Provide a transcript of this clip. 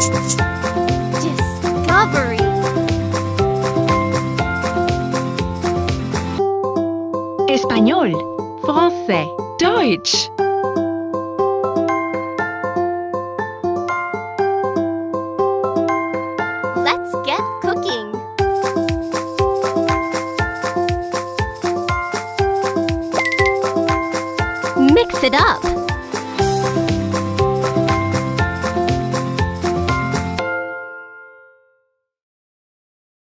Discovery. Espagnol, français, Deutsch. Let's get cooking. Mix it up.